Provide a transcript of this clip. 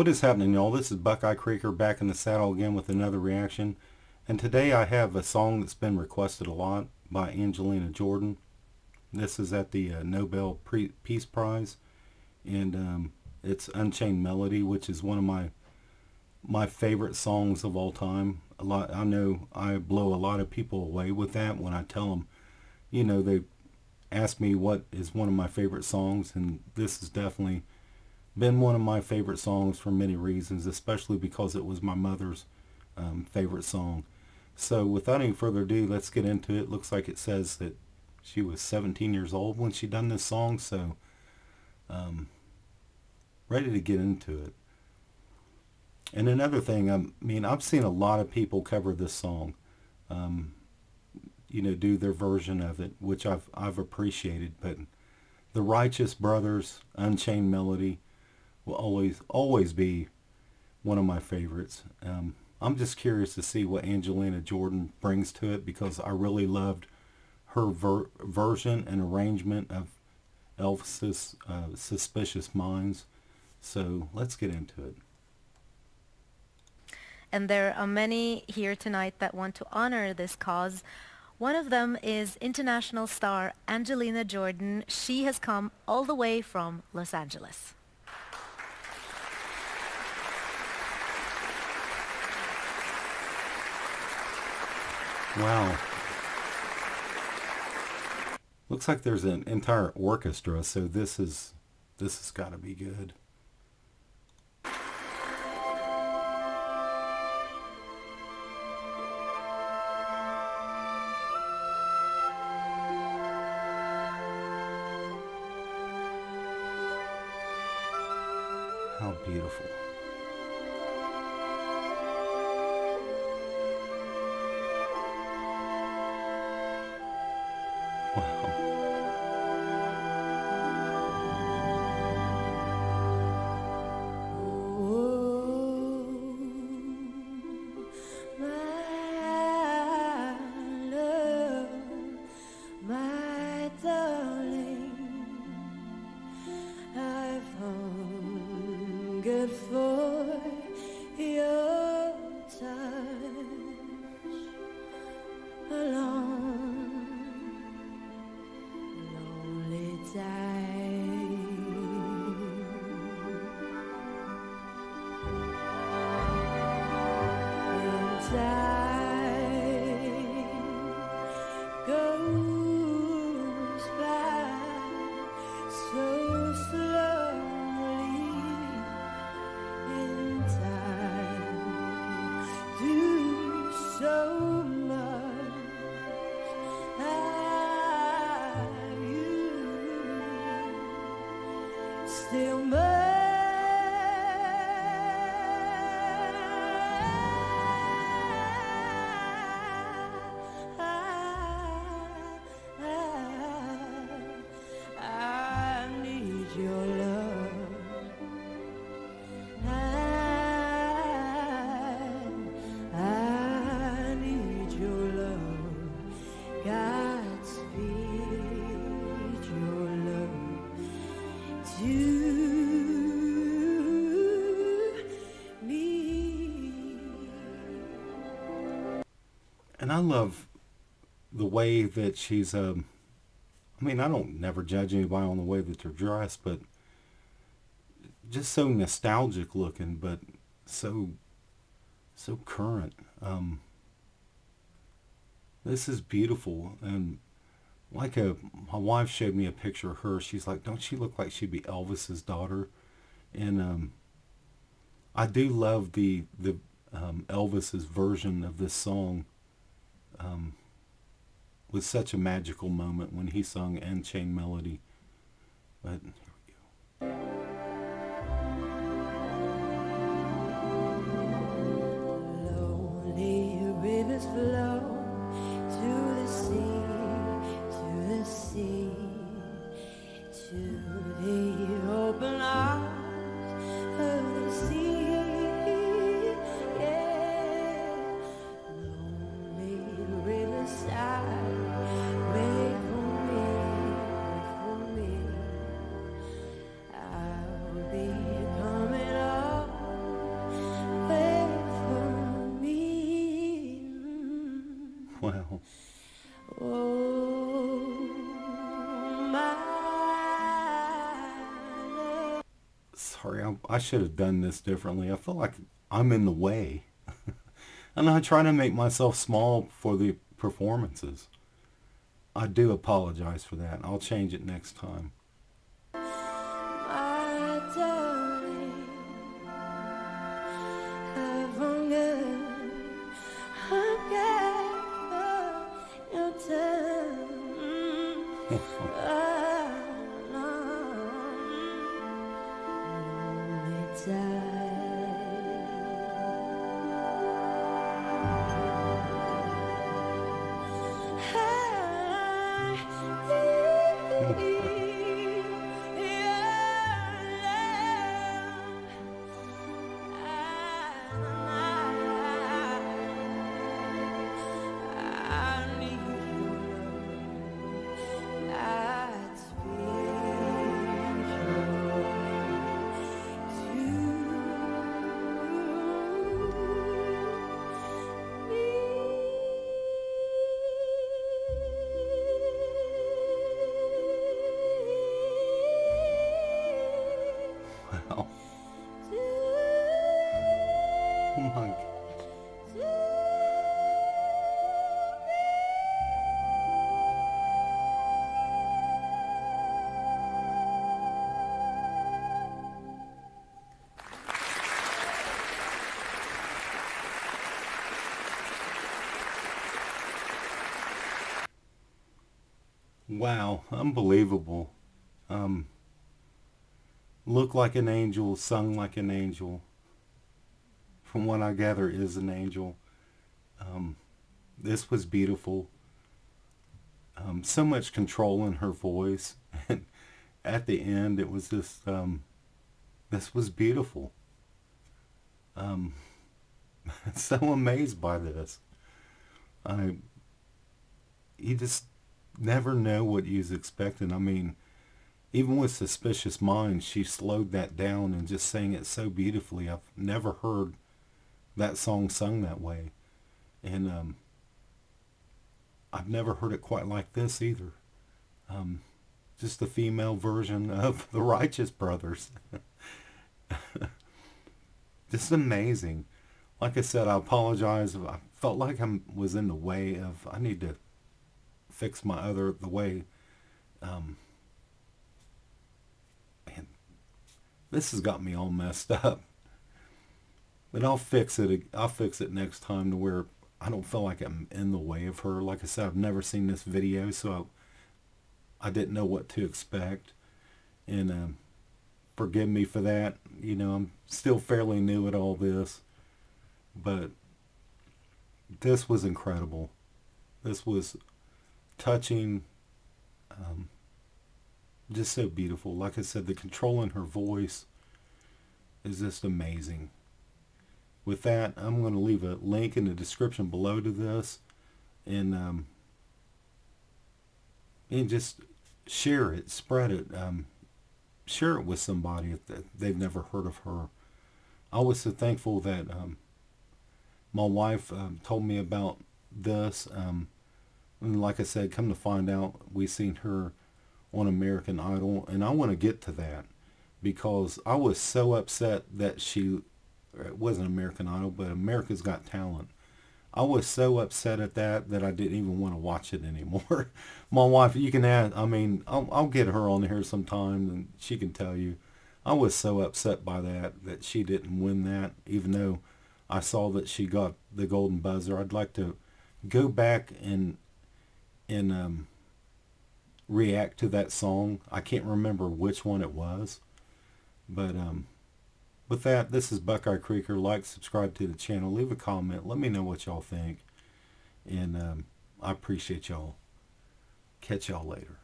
What is happening, y'all? This is Buckeye Creeker back in the saddle again with another reaction. And today I have a song that's been requested a lot by Angelina Jordan. This is at the uh, Nobel Pre Peace Prize. And um, it's Unchained Melody, which is one of my my favorite songs of all time. A lot, I know I blow a lot of people away with that when I tell them, you know, they ask me what is one of my favorite songs. And this is definitely been one of my favorite songs for many reasons, especially because it was my mother's um, favorite song. So without any further ado, let's get into it. Looks like it says that she was 17 years old when she done this song, so um, ready to get into it. And another thing, um, I mean, I've seen a lot of people cover this song, um, you know, do their version of it, which I've I've appreciated. But the Righteous Brothers, Unchained Melody, will always always be one of my favorites. Um, I'm just curious to see what Angelina Jordan brings to it because I really loved her ver version and arrangement of Elvis's uh, Suspicious Minds. So let's get into it. And there are many here tonight that want to honor this cause. One of them is international star Angelina Jordan. She has come all the way from Los Angeles. Wow. Looks like there's an entire orchestra, so this is this has got to be good. Good for your touch alone, lonely time. Love the way that she's, um, I mean, I don't never judge anybody on the way that they're dressed, but just so nostalgic looking, but so, so current. Um, this is beautiful. And like a, my wife showed me a picture of her. She's like, don't she look like she'd be Elvis's daughter? And, um, I do love the, the, um, Elvis's version of this song um, was such a magical moment when he sung Unchained Melody. But here we go. Sorry, I, I should have done this differently. I feel like I'm in the way. and I try to make myself small for the performances. I do apologize for that. I'll change it next time. Wow, unbelievable. Um, look like an angel, sung like an angel. From what I gather, is an angel. Um, this was beautiful. Um, so much control in her voice, and at the end, it was just um, this was beautiful. Um, so amazed by this. I you just never know what you was expecting. I mean, even with Suspicious Minds, she slowed that down and just sang it so beautifully. I've never heard that song sung that way. And um, I've never heard it quite like this either. Um, just the female version of the Righteous Brothers. just amazing. Like I said, I apologize. I felt like I was in the way of, I need to fix my other, the way, um, man, this has got me all messed up. But I'll fix it. I'll fix it next time to where I don't feel like I'm in the way of her. Like I said, I've never seen this video, so I, I didn't know what to expect. And um, forgive me for that. You know, I'm still fairly new at all this. But this was incredible. This was touching. Um, just so beautiful. Like I said, the control in her voice is just amazing. With that, I'm going to leave a link in the description below to this, and um, and just share it, spread it, um, share it with somebody that they've never heard of her. I was so thankful that um, my wife um, told me about this. Um, and like I said, come to find out, we seen her on American Idol, and I want to get to that because I was so upset that she it wasn't American Idol, but America's Got Talent. I was so upset at that that I didn't even want to watch it anymore. My wife, you can ask, I mean, I'll, I'll get her on here sometime and she can tell you. I was so upset by that, that she didn't win that, even though I saw that she got the golden buzzer. I'd like to go back and, and um, react to that song. I can't remember which one it was, but um, with that, this is Buckeye Creeker. Like, subscribe to the channel, leave a comment, let me know what y'all think, and um, I appreciate y'all. Catch y'all later.